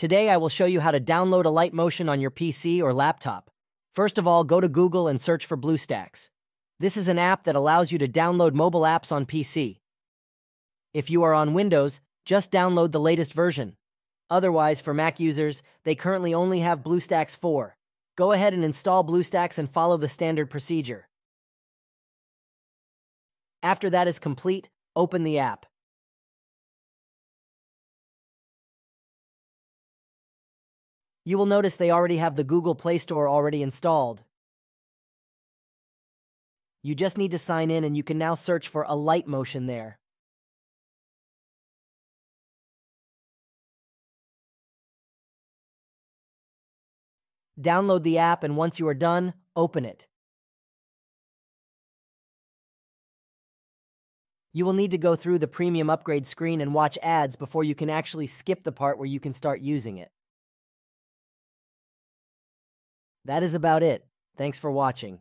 Today I will show you how to download Alight Motion on your PC or laptop. First of all, go to Google and search for BlueStacks. This is an app that allows you to download mobile apps on PC. If you are on Windows, just download the latest version. Otherwise, for Mac users, they currently only have BlueStacks 4. Go ahead and install BlueStacks and follow the standard procedure. After that is complete, open the app. You will notice they already have the Google Play Store already installed. You just need to sign in and you can now search for Alight Motion there. Download the app and once you are done, open it. You will need to go through the premium upgrade screen and watch ads before you can actually skip the part where you can start using it. That is about it. Thanks for watching.